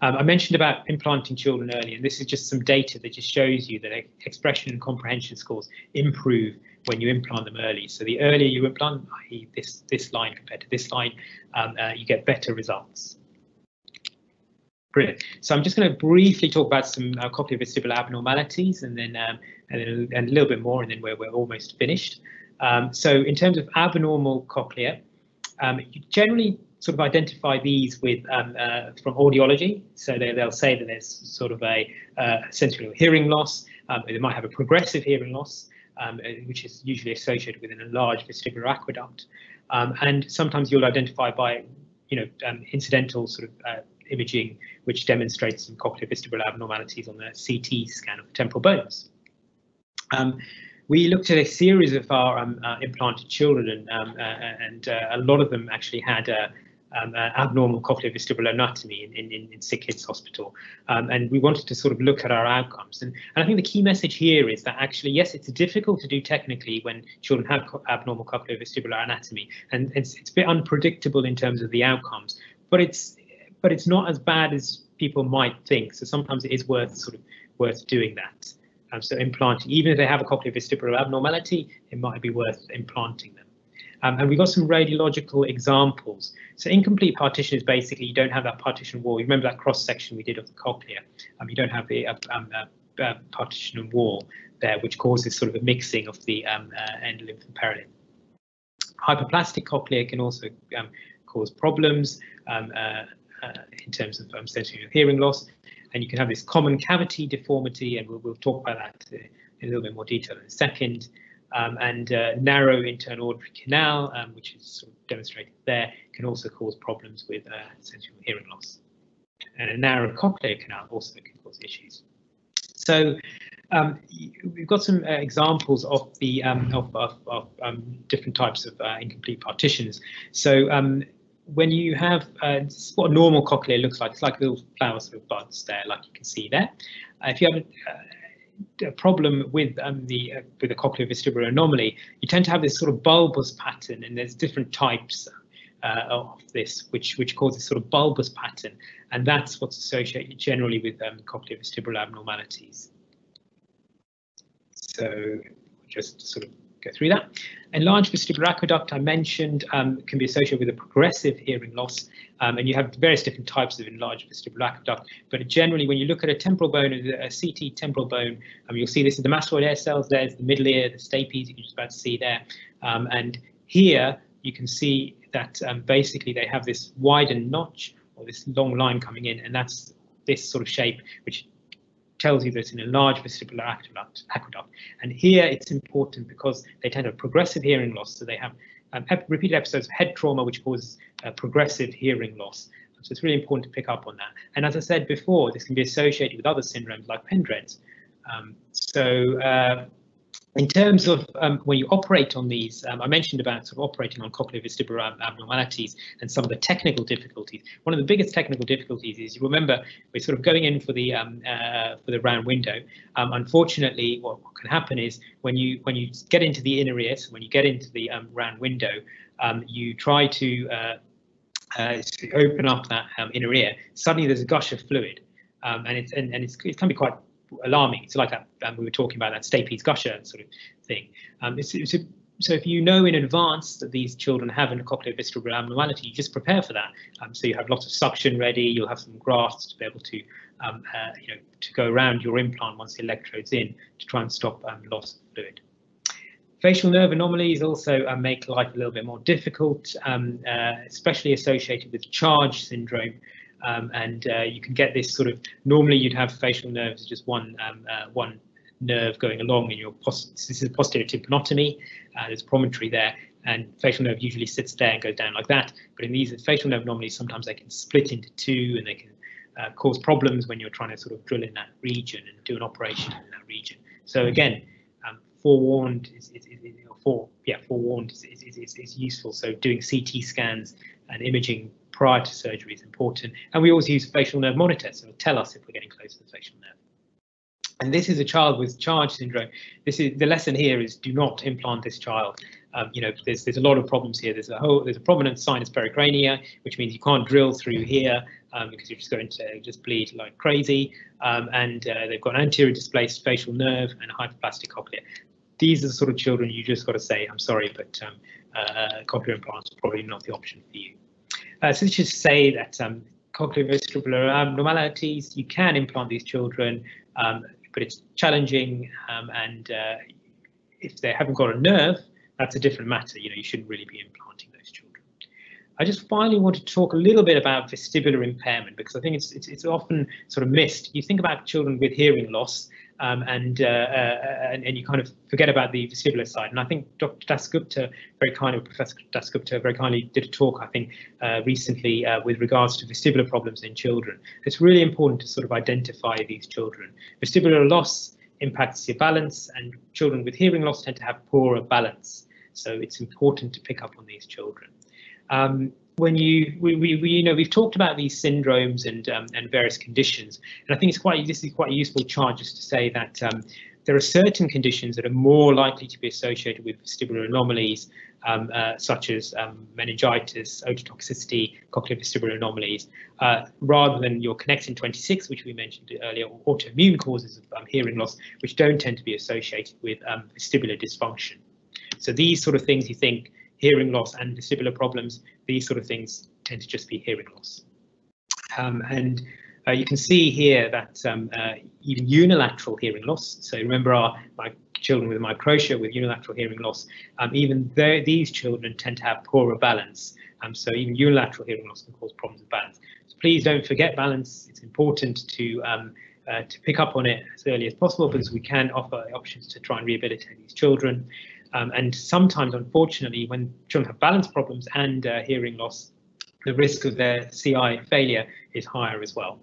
Um, I mentioned about implanting children early, and this is just some data that just shows you that expression and comprehension scores improve when you implant them early. So the earlier you implant, i.e. this, this line compared to this line, um, uh, you get better results. Brilliant. So I'm just going to briefly talk about some uh, cochlear vestibular abnormalities and then um, and, then, a little bit more, and then we're, we're almost finished. Um, so in terms of abnormal cochlea, um, you generally sort of identify these with um, uh, from audiology. So they, will say that there's sort of a uh, sensory hearing loss. Um, they might have a progressive hearing loss um, uh, which is usually associated with an enlarged vestibular aqueduct. Um, and sometimes you'll identify by, you know, um, incidental sort of uh, imaging, which demonstrates some cochlear vestibular abnormalities on the CT scan of the temporal bones. Um, we looked at a series of our um, uh, implanted children, and, um, uh, and uh, a lot of them actually had um, uh, abnormal cochlear vestibular anatomy in, in, in Sick Kids Hospital. Um, and we wanted to sort of look at our outcomes. And, and I think the key message here is that actually, yes, it's difficult to do technically when children have co abnormal cochlear vestibular anatomy, and it's, it's a bit unpredictable in terms of the outcomes, but it's but it's not as bad as people might think. So sometimes it is worth sort of worth doing that. Um, so implanting, even if they have a cochlear vestibular abnormality, it might be worth implanting them. Um, and we've got some radiological examples. So incomplete partition is basically you don't have that partition wall. You remember that cross section we did of the cochlea. Um, you don't have the uh, um, uh, uh, partition and wall there, which causes sort of a mixing of the um, uh, endolymph and perilymph. Hypoplastic cochlea can also um, cause problems um, uh, uh, in terms of um, sensory hearing loss. And you can have this common cavity deformity, and we'll, we'll talk about that in a little bit more detail in a second. Um, and uh, narrow internal auditory canal, um, which is sort of demonstrated there, can also cause problems with uh, hearing loss. And a narrow cochlear canal also can cause issues. So um, we've got some uh, examples of the um, of, of, of um, different types of uh, incomplete partitions. So um, when you have uh, what a normal cochlea looks like, it's like little flower sort of buds there, like you can see there. Uh, if you have a, a problem with um, the uh, with the cochlear vestibular anomaly, you tend to have this sort of bulbous pattern, and there's different types uh, of this, which which causes sort of bulbous pattern, and that's what's associated generally with um, cochlear vestibular abnormalities. So just sort of go through that. Enlarged vestibular aqueduct, I mentioned, um, can be associated with a progressive hearing loss, um, and you have various different types of enlarged vestibular aqueduct. But generally, when you look at a temporal bone, a CT temporal bone, um, you'll see this is the mastoid air cells. There's the middle ear, the stapes. You can just about to see there, um, and here you can see that um, basically they have this widened notch or this long line coming in, and that's this sort of shape, which tells you that it's a large vestibular aqueduct, aqueduct. And here it's important because they tend to have progressive hearing loss. So they have um, repeated episodes of head trauma, which causes uh, progressive hearing loss. So it's really important to pick up on that. And as I said before, this can be associated with other syndromes like Pendred's. Um, so uh, in terms of um, when you operate on these, um, I mentioned about sort of operating on cochlear vestibular abnormalities and some of the technical difficulties. One of the biggest technical difficulties is you remember we're sort of going in for the um, uh, for the round window. Um, unfortunately, what, what, can happen is when you when you get into the inner ear, so when you get into the um, round window, um, you try to, uh, uh, open up that inner ear. Suddenly, there's a gush of fluid, and it's and, and it's, it can be quite alarming. It's like that um, we were talking about that Stapes gusher sort of thing. Um, it's, it's a, so if you know in advance that these children have a cochlear vestibular abnormality, you just prepare for that. Um, so you have lots of suction ready. You'll have some grafts to be able to, um, uh, you know, to go around your implant once the electrode's in to try and stop um, loss of fluid. Facial nerve anomalies also uh, make life a little bit more difficult, um, uh, especially associated with charge syndrome, um, and uh, you can get this sort of normally you'd have facial nerves just one um, uh, one nerve going along in your this is a posterior tympanotomy uh, there's promontory there and facial nerve usually sits there and goes down like that. But in these facial nerve anomalies sometimes they can split into two and they can uh, cause problems when you're trying to sort of drill in that region and do an operation in that region. So again um, forewarned is, is, is, for yeah forewarned is, is, is, is useful. So doing CT scans and imaging prior to surgery is important. And we always use facial nerve monitors, so tell us if we're getting close to the facial nerve. And this is a child with charge syndrome. This is the lesson here is do not implant this child. Um, you know, there's there's a lot of problems here. There's a whole there's a prominent sinus pericranii, which means you can't drill through here um, because you're just going to just bleed like crazy. Um, and uh, they've got an anterior displaced facial nerve and hypoplastic cochlea. These are the sort of children you just got to say, I'm sorry, but um, uh, cochlear implants are probably not the option for you. Uh, so let's just say that um, cochlear vestibular abnormalities, you can implant these children, um, but it's challenging. Um, and uh, if they haven't got a nerve, that's a different matter. You know, you shouldn't really be implanting those children. I just finally want to talk a little bit about vestibular impairment because I think it's, it's, it's often sort of missed. You think about children with hearing loss um, and, uh, uh, and, and you kind of forget about the vestibular side. And I think Dr. Dasgupta very kindly, Professor Dasgupta very kindly did a talk, I think, uh, recently uh, with regards to vestibular problems in children. It's really important to sort of identify these children. Vestibular loss impacts your balance, and children with hearing loss tend to have poorer balance. So it's important to pick up on these children. Um, when you we, we, we, you know we've talked about these syndromes and um, and various conditions and I think it's quite this is quite a useful chart just to say that um, there are certain conditions that are more likely to be associated with vestibular anomalies um, uh, such as um, meningitis, ototoxicity, cochlear vestibular anomalies, uh, rather than your connexin 26, which we mentioned earlier, or autoimmune causes of um, hearing loss, which don't tend to be associated with um, vestibular dysfunction. So these sort of things you think hearing loss and vestibular problems, these sort of things tend to just be hearing loss. Um, and uh, you can see here that um, uh, even unilateral hearing loss, so remember our my children with microtia with unilateral hearing loss, um, even though these children tend to have poorer balance. Um, so even unilateral hearing loss can cause problems with balance. So please don't forget balance. It's important to um, uh, to pick up on it as early as possible because we can offer options to try and rehabilitate these children. Um, and sometimes, unfortunately, when children have balance problems and uh, hearing loss, the risk of their CI failure is higher as well.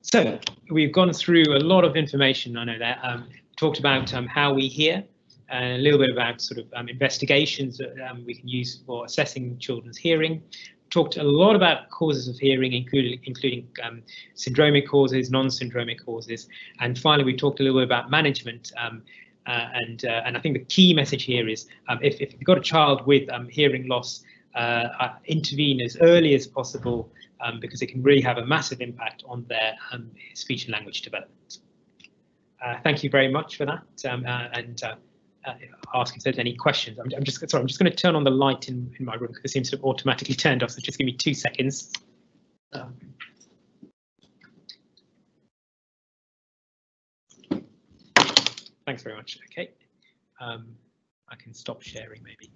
So we've gone through a lot of information, I know that, um, talked about um, how we hear, and a little bit about sort of um, investigations that um, we can use for assessing children's hearing. Talked a lot about causes of hearing, including, including um, syndromic causes, non-syndromic causes, and finally we talked a little bit about management. Um, uh, and uh, and I think the key message here is if, if you've got a child with hearing loss, uh, intervene as early as possible um, because it can really have a massive impact on their um, speech and language development. Thank you very much for that um, and uh, ask if there's any questions. I'm, I'm, just sorry, I'm just going to turn on the light in, in my room because it seems to have automatically turned off. So just give me two seconds. Um, thanks very much. Okay, um, I can stop sharing maybe.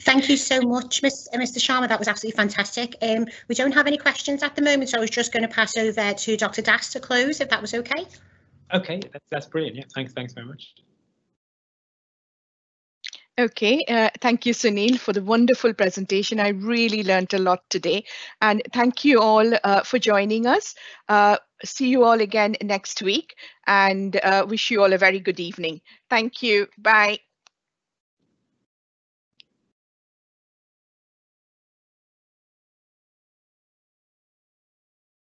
Thank you so much, Mr. Uh, Sharma. That was absolutely fantastic. Um, we don't have any questions at the moment, so I was just going to pass over to Dr. Das to close, if that was okay. Okay, that's, that's brilliant. Yeah, thanks, thanks very much. Okay, uh, thank you, Sunil, for the wonderful presentation. I really learned a lot today. And thank you all uh, for joining us. Uh, see you all again next week and uh, wish you all a very good evening. Thank you. Bye.